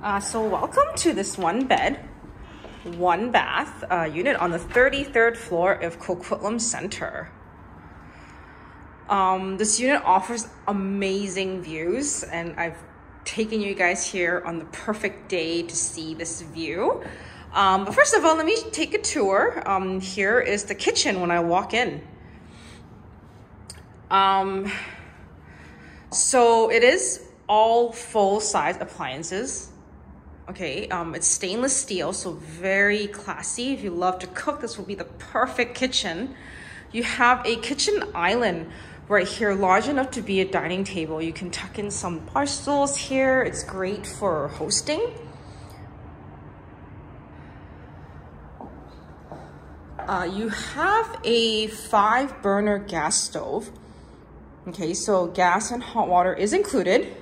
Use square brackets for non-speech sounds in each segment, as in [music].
Uh, so welcome to this one bed, one bath uh, unit on the 33rd floor of Coquitlam Center. Um, this unit offers amazing views and I've taken you guys here on the perfect day to see this view. Um, but first of all, let me take a tour. Um, here is the kitchen when I walk in. Um, so it is all full size appliances. Okay, um, it's stainless steel, so very classy. If you love to cook, this will be the perfect kitchen. You have a kitchen island right here, large enough to be a dining table. You can tuck in some bar stools here. It's great for hosting. Uh, you have a five burner gas stove. Okay, so gas and hot water is included.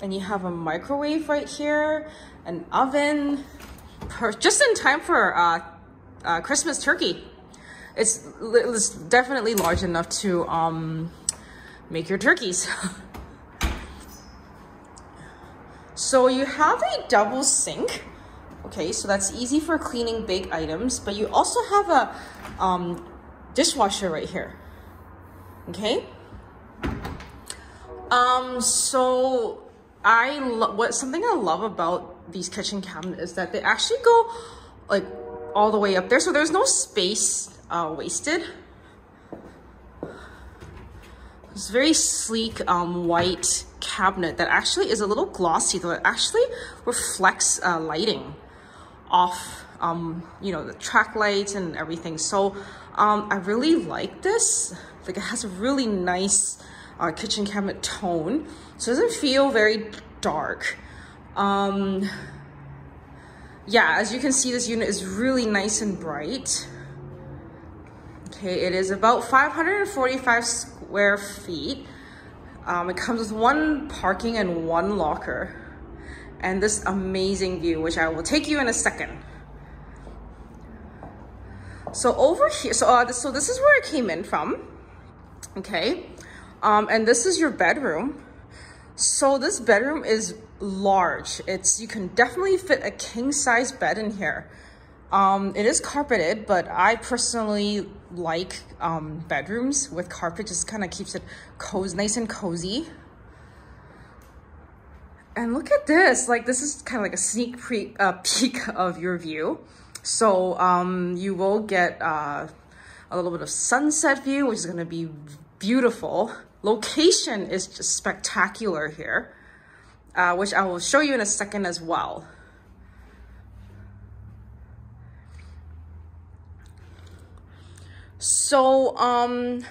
And you have a microwave right here, an oven, just in time for uh, uh, Christmas turkey. It's, it's definitely large enough to um, make your turkeys. [laughs] so you have a double sink. Okay, so that's easy for cleaning big items, but you also have a um, dishwasher right here. Okay. Um, so I what something I love about these kitchen cabinets is that they actually go like all the way up there, so there's no space uh, wasted. It's very sleek um, white cabinet that actually is a little glossy, though it actually reflects uh, lighting off, um, you know, the track lights and everything. So um, I really like this. Like it has a really nice uh, kitchen cabinet tone. So it doesn't feel very dark. Um, yeah, as you can see, this unit is really nice and bright. Okay, it is about 545 square feet. Um, it comes with one parking and one locker. And this amazing view, which I will take you in a second. So over here, so, uh, so this is where I came in from okay? Um, and this is your bedroom. So this bedroom is large. It's You can definitely fit a king size bed in here. Um, it is carpeted, but I personally like um, bedrooms with carpet. Just kind of keeps it cozy, nice and cozy. And look at this. Like this is kind of like a sneak pre uh, [laughs] peek of your view. So um, you will get uh, a little bit of sunset view, which is going to be beautiful. Location is just spectacular here, uh, which I will show you in a second as well. So, um,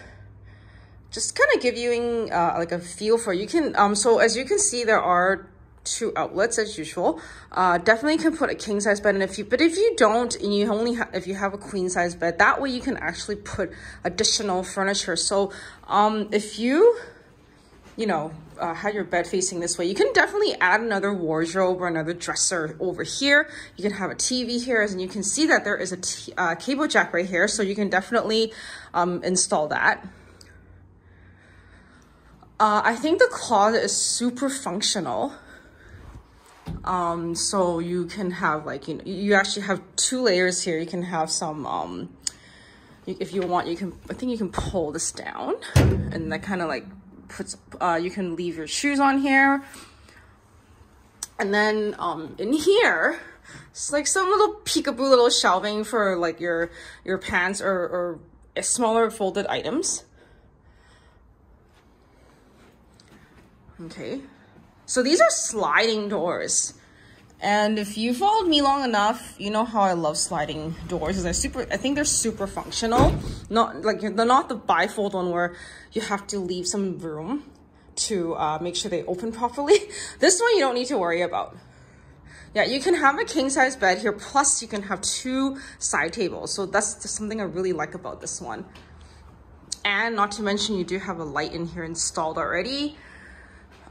just kind of give you uh, like a feel for, you can, um, so as you can see, there are two outlets as usual. Uh, definitely can put a king size bed in if you, but if you don't and you only if you have a queen size bed, that way you can actually put additional furniture. So um, if you, you know, uh, have your bed facing this way, you can definitely add another wardrobe or another dresser over here. You can have a TV here and you can see that there is a uh, cable jack right here. So you can definitely um, install that. Uh, I think the closet is super functional. Um, so you can have like, you know, you actually have two layers here. You can have some, um, if you want, you can, I think you can pull this down and that kind of like puts, uh, you can leave your shoes on here. And then, um, in here, it's like some little peekaboo little shelving for like your, your pants or, or smaller folded items. Okay. So these are sliding doors. And if you followed me long enough, you know how I love sliding doors. They're super, I think they're super functional. Not like they're not the bifold one where you have to leave some room to uh, make sure they open [laughs] properly. this one you don't need to worry about. Yeah, you can have a king size bed here, plus you can have two side tables. So that's something I really like about this one. And not to mention you do have a light in here installed already.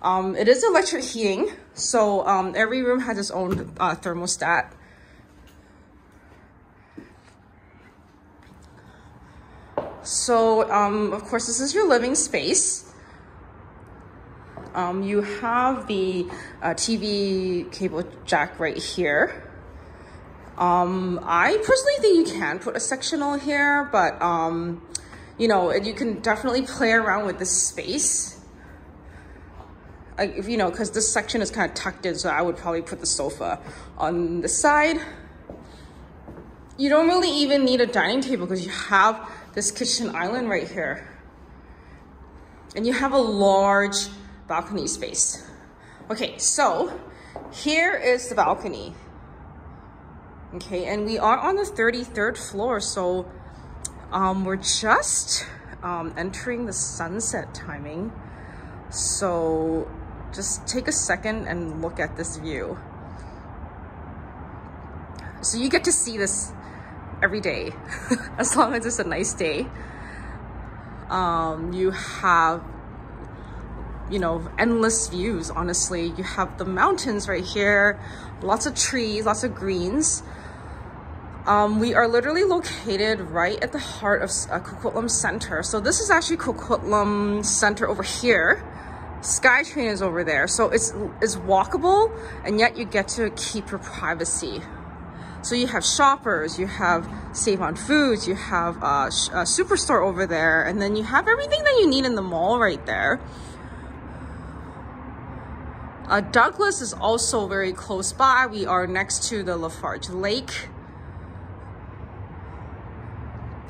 Um, it is electric heating, so um, every room has its own uh, thermostat. So, um, of course, this is your living space. Um, you have the uh, TV cable jack right here. Um, I personally think you can put a sectional here, but um, you know, you can definitely play around with this space. Like, you know, because this section is kind of tucked in, so I would probably put the sofa on the side. You don't really even need a dining table because you have this kitchen island right here. And you have a large balcony space. Okay, so here is the balcony. Okay, and we are on the 33rd floor, so um, we're just um, entering the sunset timing. So just take a second and look at this view. So you get to see this every day, [laughs] as long as it's a nice day. Um, you have, you know, endless views, honestly. You have the mountains right here, lots of trees, lots of greens. Um, we are literally located right at the heart of uh, Coquitlam Center. So this is actually Coquitlam Center over here. SkyTrain is over there. So it's, it's walkable and yet you get to keep your privacy. So you have shoppers, you have Save on Foods, you have a, a superstore over there, and then you have everything that you need in the mall right there. Uh, Douglas is also very close by. We are next to the Lafarge Lake.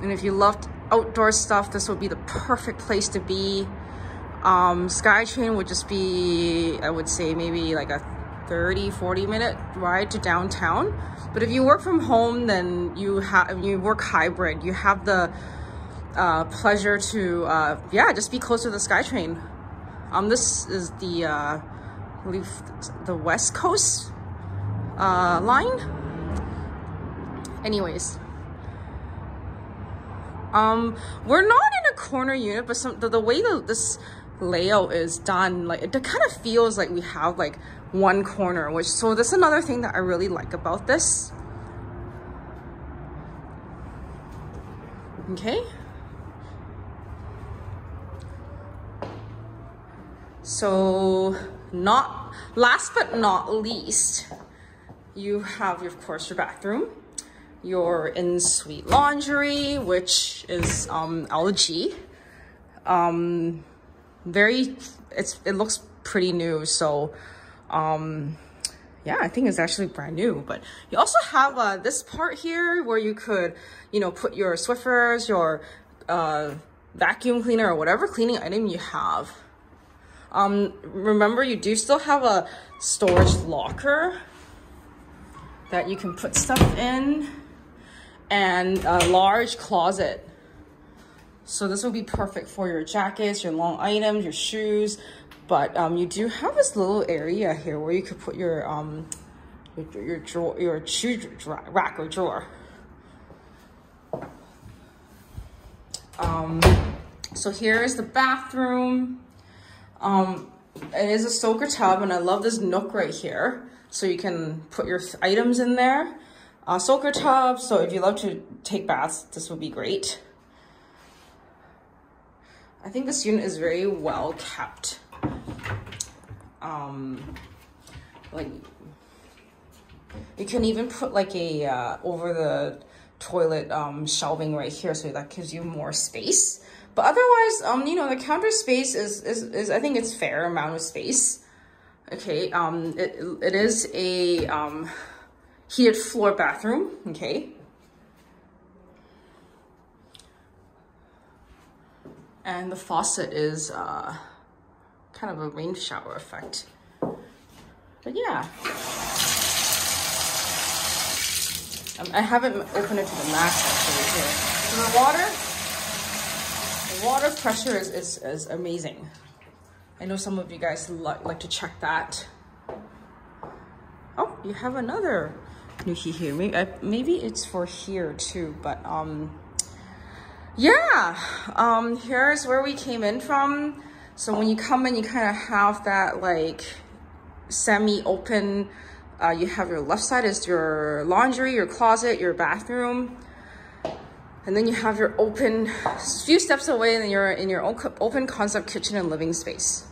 And if you loved outdoor stuff, this would be the perfect place to be. Um, SkyTrain would just be, I would say maybe like a 30, 40 minute ride to downtown. But if you work from home, then you have, you work hybrid, you have the uh, pleasure to, uh, yeah, just be close to the SkyTrain. Um, this is the, uh, I believe the West Coast uh, line. Anyways, um, we're not in a corner unit, but some the, the way that this layout is done, like it kind of feels like we have like one corner, which so that's another thing that I really like about this. Okay. So not last but not least, you have of course your bathroom your in-suite laundry, which is um, LG. Um, very, it's it looks pretty new, so um, yeah, I think it's actually brand new. But you also have uh, this part here where you could, you know, put your Swiffers, your uh, vacuum cleaner, or whatever cleaning item you have. Um, remember, you do still have a storage locker that you can put stuff in and a large closet. So this will be perfect for your jackets, your long items, your shoes. But um, you do have this little area here where you could put your um, your, your drawer, your shoe rack or drawer. Um, so here is the bathroom. Um, it is a soaker tub and I love this nook right here. So you can put your items in there uh, soaker tub. So if you love to take baths, this would be great. I think this unit is very well kept. Um, like you can even put like a uh, over the toilet um, shelving right here, so that gives you more space. But otherwise, um, you know, the counter space is, is, is I think it's fair amount of space. Okay, um, it, it is a, um, heated floor bathroom, okay? And the faucet is uh, kind of a rain shower effect. But yeah. Um, I haven't opened it to the max actually here. So the water, the water pressure is, is, is amazing. I know some of you guys like, like to check that. Oh, you have another Nuki here. Maybe, uh, maybe it's for here too, but um, yeah, um, here's where we came in from. So when you come in, you kind of have that like semi-open, uh, you have your left side is your laundry, your closet, your bathroom. And then you have your open, few steps away and you're in your own open concept kitchen and living space.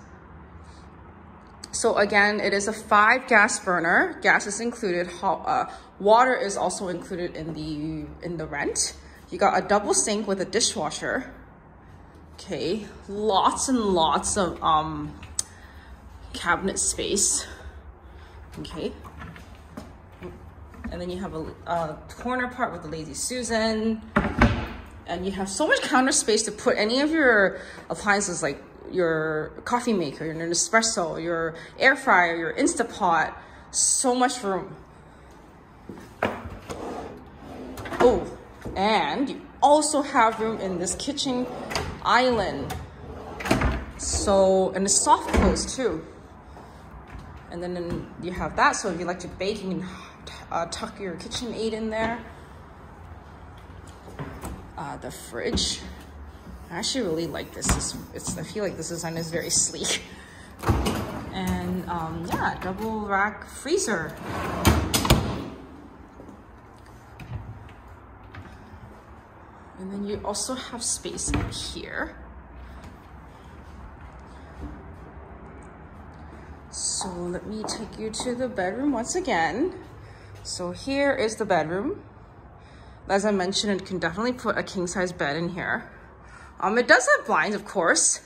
So again, it is a five gas burner. Gas is included. Hot, Uh, water is also included in the in the rent. You got a double sink with a dishwasher. Okay, lots and lots of um, cabinet space. Okay. And then you have a, a corner part with the Lazy Susan. And you have so much counter space to put any of your appliances like your coffee maker, your Nespresso, your air fryer, your Instapot. So much room. Oh, and you also have room in this kitchen island. So, and it's soft close too. And then you have that. So if you like to bake, you can uh, tuck your KitchenAid in there. Uh, the fridge. I actually really like this. It's, it's, I feel like this design is very sleek. And um, yeah, double rack freezer. And then you also have space in here. So let me take you to the bedroom once again. So here is the bedroom. As I mentioned, it can definitely put a king size bed in here. Um, it does have blinds, of course.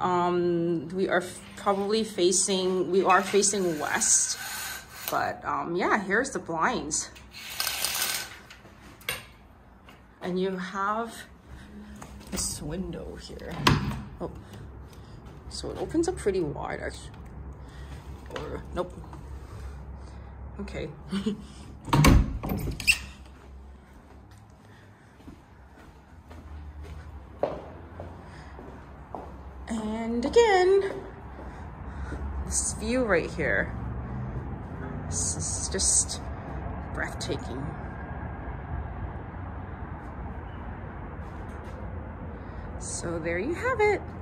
Um, we are probably facing, we are facing west. But um, yeah, here's the blinds. And you have this window here. Oh, so it opens up pretty wide actually. Or, nope. Okay. [laughs] and again, this view right here. This is just breathtaking. So there you have it.